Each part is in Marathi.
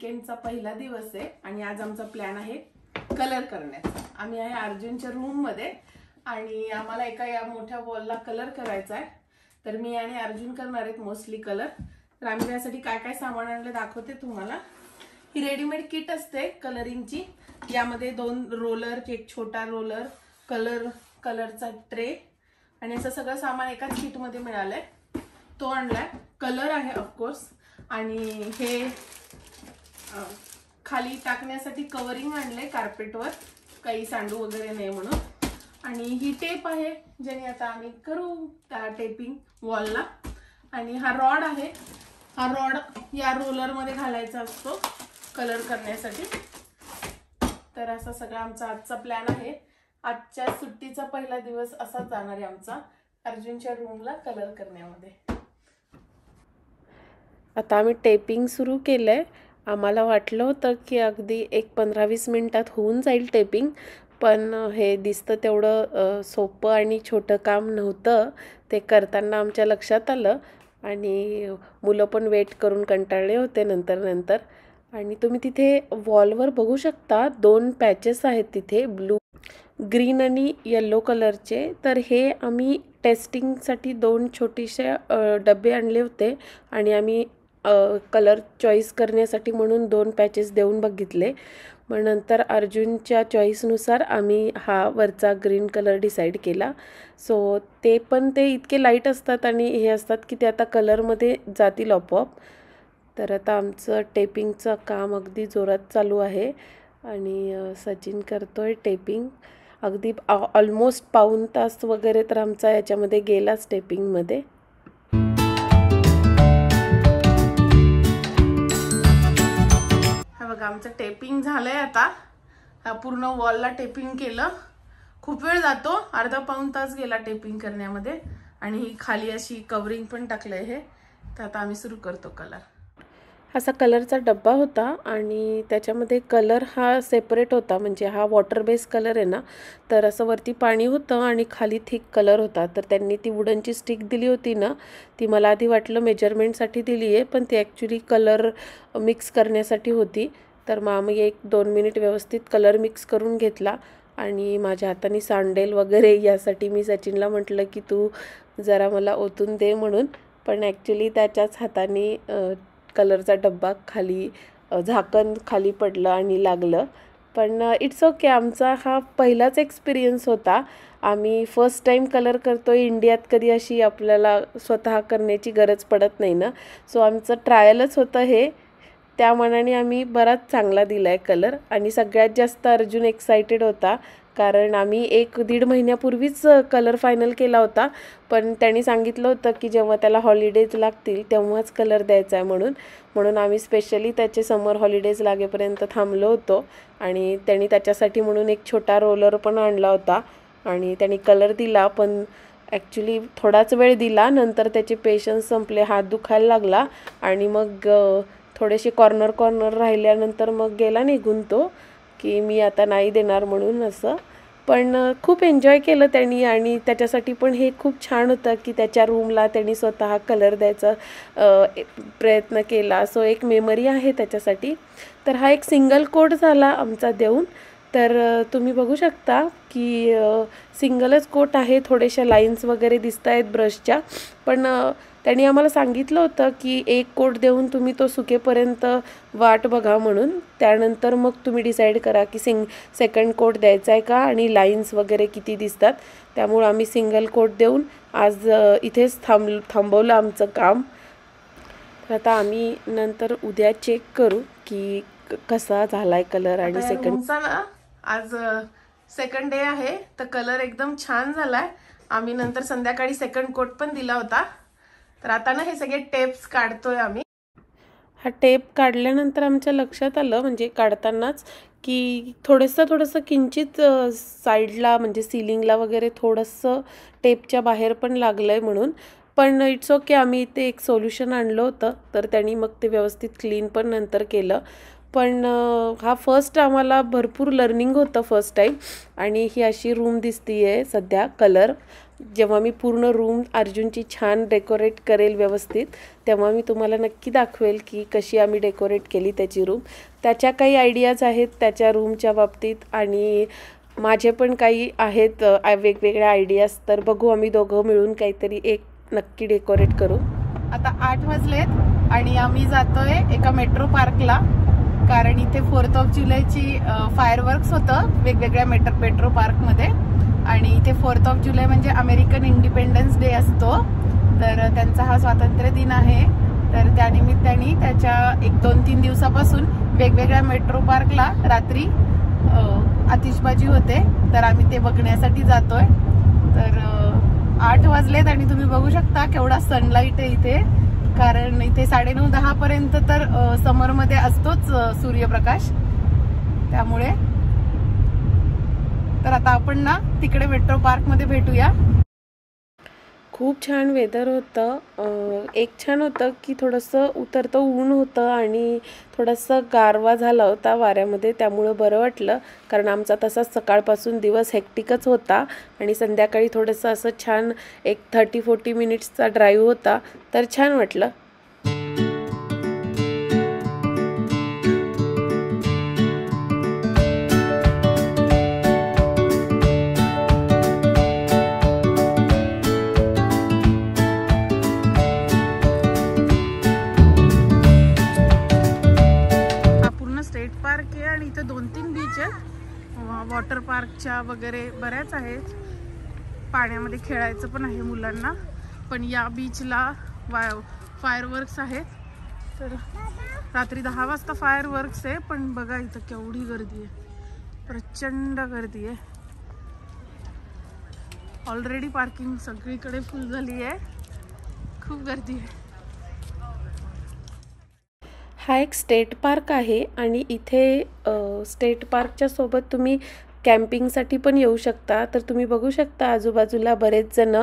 पहिला दिवस आहे आणि आज आमचा प्लॅन आहे कलर करण्याचा. आम्ही आहे अर्जुनच्या रूममध्ये आणि आम्हाला एका या मोठ्या वॉलला कलर करायचा आहे. तर मी आणि अर्जुन करणार आहेत मोस्टली कलर तर आम्ही त्यासाठी काय काय सामान आणलं दाखवते तुम्हाला. ही रेडीमेड किट असते कलरिंगची यामध्ये दोन रोलर एक छोटा रोलर कलर कलरचा ट्रे आणि असं सगळं सामान एकाच किटमध्ये मिळालंय. तो आणलाय. कलर आहे ऑफकोर्स आणि हे खाली टाकण्यासाठी कवरिंग आणलंय कार्पेटवर काही सांडू वगैरे नाही म्हणून. आणि ही टेप आहे ज्याने आता आम्ही करू त्या टेपिंग वॉलला आणि हा रॉड आहे. हा रॉड या रोलरमध्ये घालायचा असतो कलर करण्यासाठी. तर असा सगळा आमचा आजचा प्लॅन आहे. आजच्या सुट्टीचा पहिला दिवस असा जाणार आहे आमचा अर्जुनच्या रूमला कलर करण्यामध्ये. आता आम्ही टेपिंग सुरू केलं आहे आम्हाला वाटलं होतं की अगदी एक पंधरा वीस मिनटात होऊन जाईल टेपिंग पण हे दिसतं तेवढं सोपं आणि छोटं काम नव्हतं. ते करताना आमच्या लक्षात आलं आणि मुलं पण वेट करून कंटाळले होते नंतर नंतर. आणि तुम्ही तिथे वॉलवर बघू शकता दोन पॅचेस आहेत तिथे ब्लू ग्रीन आणि येल्लो कलरचे तर हे आम्ही टेस्टिंगसाठी दोन छोटेसे डबे आणले होते आणि आम्ही कलर चॉईस करण्यासाठी म्हणून दोन पॅचेस देऊन बघितले. मग नंतर अर्जुनच्या चॉईसनुसार आम्ही हा वरचा ग्रीन कलर डिसाईड केला. सो ते पण ते इतके लाइट असतात आणि हे असतात की ते आता कलरमध्ये जातील आपोआप. तर आता आमचं टेपिंगचं काम अगदी जोरात चालू आहे. आणि सचिन करतो आहे टेपिंग अगदी ऑलमोस्ट पाऊण तास वगैरे तर आमचा याच्यामध्ये गेलाच टेपिंगमध्ये बघा आमचं टेपिंग झालंय आता. हा पूर्ण वॉलला टेपिंग केलं. खूप वेळ जातो. अर्धा पाऊण तास गेला टेपिंग करण्यामध्ये. आणि ही खाली अशी कवरिंग पण टाकलंय हे. तर आता आम्ही सुरू करतो कलर असा कलरचा डब्बा होता आणि त्याच्यामध्ये कलर हा सेपरेट होता. म्हणजे हा वॉटर बेस कलर आहे ना तर असं वरती पाणी होतं आणि खाली थिक कलर होता. तर त्यांनी ती वुडनची स्टिक दिली होती ना ती मला आधी वाटलं मेजरमेंटसाठी दिली आहे पण ती ॲक्च्युली कलर मिक्स करण्यासाठी होती. तर मग आम्ही एक दोन मिनिट व्यवस्थित कलर मिक्स करून घेतला आणि माझ्या हाताने सांडेल वगैरे यासाठी मी सचिनला म्हटलं की तू जरा मला ओतून दे म्हणून. पण ॲक्च्युली त्याच्याच हाताने कलरचा डब्बा खाली झाकण खाली पडलं आणि लागलं. पण इट्स ओके आमचा हा पहिलाच एक्सपिरियन्स होता. आम्ही फर्स्ट टाईम कलर करतो आहे इंडियात कधी अशी आपल्याला स्वतः करण्याची गरज पडत नाही ना. सो आमचं ट्रायलच होतं हे. त्या मनाने आम्ही बराच चांगला दिला आहे कलर आणि सगळ्यात जास्त अर्जुन एक्सायटेड होता. कारण आम्ही एक दीड महिन्यापूर्वीच कलर फायनल केला होता. पण त्यांनी सांगितलं होतं की जेव्हा त्याला हॉलिडेज लागतील तेव्हाच कलर द्यायचा आहे म्हणून. म्हणून आम्ही स्पेशली त्याचे समर हॉलिडेज लागेपर्यंत थांबलो होतो. आणि त्यांनी त्याच्यासाठी म्हणून एक छोटा रोलर पण आणला होता. आणि त्यांनी कलर दिला पण ॲक्च्युली थोडाच वेळ दिला. नंतर त्याचे पेशन्स संपले हात दुखायला लागला. आणि मग थोडेसे कॉर्नर कॉर्नर राहिल्यानंतर मग गेला निघून तो. की मी आता नाही देणार म्हणून असं. पण खूप एन्जॉय केलं त्यांनी आणि त्याच्यासाठी पण हे खूप छान होतं की त्याच्या रूमला त्यांनी स्वतः कलर द्यायचा प्रयत्न केला. सो एक मेमरी आहे त्याच्यासाठी. तर हा एक सिंगल कोड झाला आमचा देऊन. तर तुम्ही बघू शकता की सिंगलच कोट आहे. थोड्याशा लाईन्स वगैरे दिसत आहेत ब्रशच्या पण त्यांनी आम्हाला सांगितलं होतं की एक कोट देऊन तुम्ही तो सुकेपर्यंत वाट बघा म्हणून. त्यानंतर मग तुम्ही डिसाईड करा की सिंग सेकंड कोट द्यायचा आहे का आणि लाईन्स वगैरे किती दिसतात. त्यामुळे आम्ही सिंगल कोट देऊन आज इथेच थांब थांबवलं आमचं काम. आता आम्ही नंतर उद्या चेक करू की कसा झालाय कलर आणि सेकंड आज सेकंड डे आहे. तर कलर एकदम छान झालाय. आम्ही नंतर संध्याकाळी सेकंड कोट पण दिला होता. तर आता ना हे सगळे टेप्स काढतोय आम्ही. हा टेप काढल्यानंतर आमच्या लक्षात आलं म्हणजे काढतानाच की थोडंसं थोडंसं किंचित साईडला म्हणजे सिलिंगला वगैरे थोडंसं टेपच्या बाहेर पण लागलं आहे म्हणून. पण इट्स ओके आम्ही इथे एक सोल्युशन आणलं होतं तर त्यांनी मग ते व्यवस्थित क्लीन पण नंतर केलं. पण हा फर्स्ट आम्हाला भरपूर लर्निंग होतं फर्स्ट टाईम आणि ही अशी रूम दिसती आहे सध्या कलर जेव्हा मी पूर्ण रूम अर्जुनची छान डेकोरेट करेल व्यवस्थित तेव्हा मी तुम्हाला नक्की दाखवेल की कशी आम्ही डेकोरेट केली त्याची रूम. त्याच्या काही आयडियाज आहेत त्याच्या रूमच्या बाबतीत आणि माझे पण काही आहेत वेगवेगळ्या आयडियाज. तर बघू आम्ही दोघं मिळून काहीतरी एक नक्की डेकोरेट करू. आता आठ वाजलेत आणि आम्ही जातोय एका मेट्रो पार्कला. कारण इथे फोर्थ ऑफ जुलैची फायरवर्क्स होतं वेगवेगळ्या मेट्रो पेट्रो पार्कमध्ये. आणि इथे फोर्थ ऑफ जुलै म्हणजे अमेरिकन इंडिपेंडन्स डे असतो. तर त्यांचा हा स्वातंत्र्य दिन आहे. तर त्यानिमित्ताने त्याच्या एक दोन तीन दिवसापासून वेगवेगळ्या मेट्रो पार्कला रात्री आतिषबाजी होते. तर आम्ही ते बघण्यासाठी जातोय. तर आठ वाजलेत आणि तुम्ही बघू शकता केवढा सनलाईट आहे इथे. कारण इथे साडेनऊ दहा पर्यंत तर समरमध्ये असतोच सूर्यप्रकाश. त्यामुळे तर आता आपण ना तिकडे मेट्रो पार्कमध्ये भेटूया. खूप छान वेदर होतं. एक छान होतं की थोडंसं उतरतं ऊन होतं आणि थोडंसं गारवा झाला होता वाऱ्यामध्ये त्यामुळं बरं वाटलं. कारण आमचा तसा सकाळपासून दिवस हेक्टिकच होता आणि संध्याकाळी थोडंसं असं छान एक थर्टी फोर्टी मिनिट्सचा ड्राईव्ह होता. तर छान वाटलं. वॉटर पार्कच्या वगैरे बऱ्याच आहेत. पाण्यामध्ये खेळायचं पण आहे मुलांना. पण या बीचला वाय फायरवर्क्स आहेत. तर रात्री दहा वाजता फायरवर्क्स आहे पण बघा इथं केवढी गर्दी आहे. प्रचंड गर्दी आहे. ऑलरेडी पार्किंग सगळीकडे फुल झाली आहे. खूप गर्दी आहे. हा एक स्टेट पार्क आहे आणि इथे स्टेट पार्कच्या सोबत तुम्ही कॅम्पिंगसाठी पण येऊ शकता. तर तुम्ही बघू शकता आजूबाजूला बरेच जण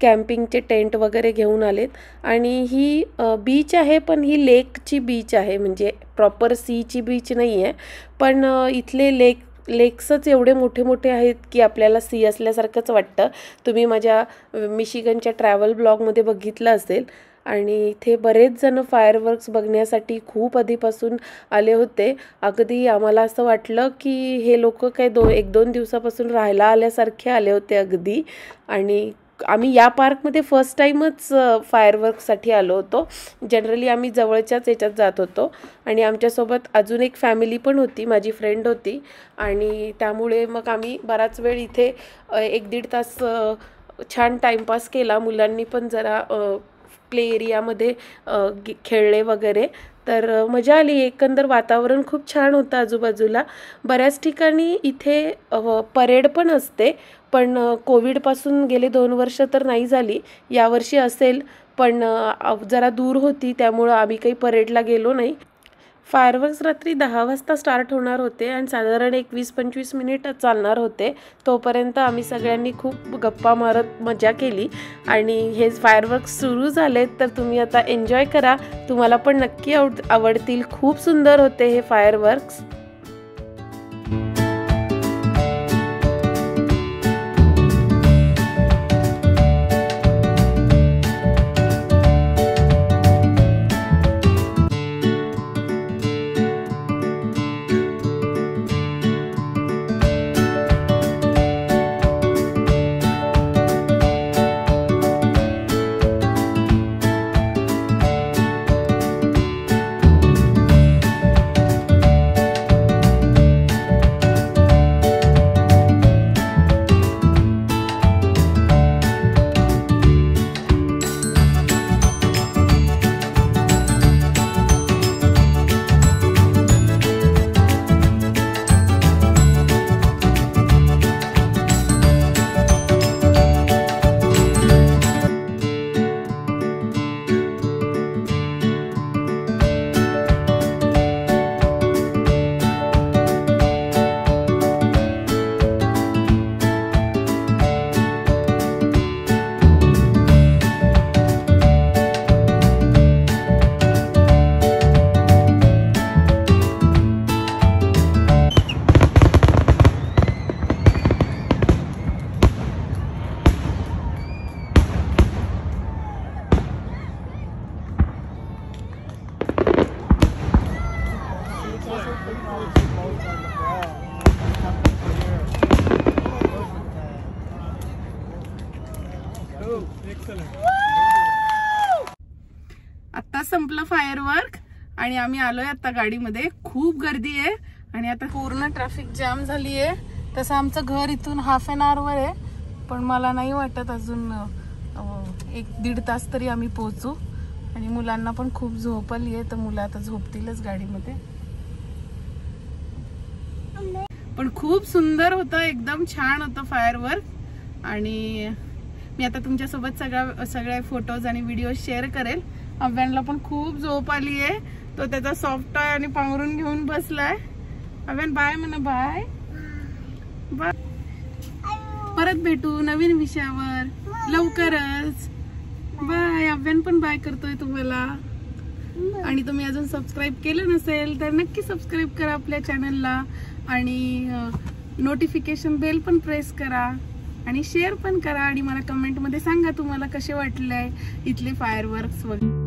कॅम्पिंगचे टेंट वगैरे घेऊन आलेत. आणि ही बीच आहे पण ही लेकची बीच आहे. म्हणजे प्रॉपर सीची बीच नाही आहे पण इथले लेक लेक्सच एवढे मोठे मोठे आहेत की आपल्याला सी असल्यासारखंच वाटतं. तुम्ही माझ्या मिशिगनच्या ट्रॅव्हल ब्लॉगमध्ये बघितलं असेल. आणि इथे बरेच जण फायरवर्क्स बघण्यासाठी खूप आधीपासून आले होते. अगदी आम्हाला असं वाटलं की हे लोक काही दो एक दोन दिवसापासून राहायला आल्यासारखे आले होते अगदी. आणि आम्ही या पार्कमध्ये फर्स्ट टाईमच फायरवर्कसाठी आलो होतो. जनरली आम्ही जवळच्याच याच्यात जात होतो. आणि आमच्यासोबत अजून एक फॅमिली पण होती माझी फ्रेंड होती. आणि त्यामुळे मग आम्ही बराच वेळ इथे एक दीड तास छान टाईमपास केला. मुलांनी पण जरा प्ले एरियामध्ये गे- खेळले वगैरे. तर मजा आली. एकंदर वातावरण खूप छान होतं आजूबाजूला. बऱ्याच ठिकाणी इथे परेड पण असते. पण कोविडपासून गेले दोन वर्ष तर नाही झाली. यावर्षी असेल. पण जरा दूर होती. त्यामुळं आम्ही काही परेडला गेलो नाही. फायरवर्क्स रात्री दहा वाजता स्टार्ट होणार होते आणि साधारण एक वीस पंचवीस मिनिट चालणार होते. तोपर्यंत आम्ही सगळ्यांनी खूप गप्पा मारत मजा केली. आणि हे फायरवर्क्स सुरू झालेत तर तुम्ही आता एन्जॉय करा. तुम्हाला पण नक्की आवड आवडतील. खूप सुंदर होते हे फायरवर्क्स. फायर फायरवर्क आणि आम्ही आलोय आता गाडीमध्ये. खूप गर्दी आहे. आणि आता पूर्ण ट्रॅफिक जाम झाली आहे तसं आमचं घर इथून हाफ एन आवर आहे. पण मला नाही वाटत अजून एक दीड तास तरी आम्ही पोहोचू. आणि मुलांना पण खूप झोप आली आहे तर मुलं आता झोपतीलच गाडीमध्ये. पण खूप सुंदर होतं एकदम छान होतं फायरवर्क आणि मी आता तुमच्यासोबत सगळ्या सगळे फोटोज आणि व्हिडिओ शेअर करेल. अव्यांना पण खूप झोप आली आहे. तो त्याचा सॉफ्ट टॉय आणि पांघरून घेऊन बसलाय. अव्यान बाय म्हणा बाय बाय परत भेटू नवीन विषयावर. लवकरच. बाय अव्यान पण बाय करतोय तुम्हाला. आणि तुम्ही अजून सबस्क्राईब केलं नसेल तर नक्की सबस्क्राईब करा आपल्या चॅनलला आणि नोटिफिकेशन बेल पण प्रेस करा. आणि शेअर पण करा. आणि मला कमेंटमध्ये सांगा तुम्हाला कसे वाटले इथले फायर वर्क्स वगैरे.